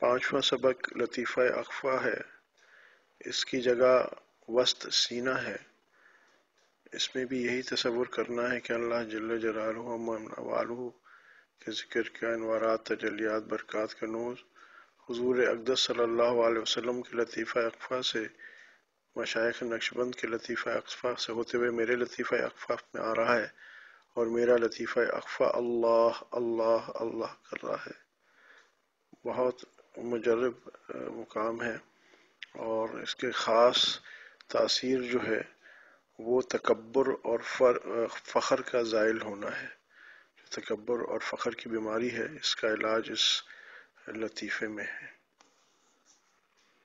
پانچواں سبق لطیفہ اقفا ہے۔ اس کی جگہ وسط سینہ ہے۔ اس میں بھی یہی تصور کرنا ہے کہ اللہ جل جلالہ والہ کے ذکر کا انوارات، تجلیات، برکات کا نور حضور اقدس صلی اللہ علیہ وسلم کے لطیفہ اقفا سے، مشائق نقش بند کے لطیفہ اقفا سے ہوتے ہوئے میرے لطیفہ اقفا میں آ رہا ہے اور میرا لطیفہ اقفا اللہ اللہ اللہ کر رہا ہے۔ بہت مجرب مقام ہے اور اس کے خاص تاثیر جو ہے وہ تکبر اور فخر کا زائل ہونا ہے۔ تکبر اور فخر کی بیماری ہے، اس کا علاج اس لطیفے میں ہے۔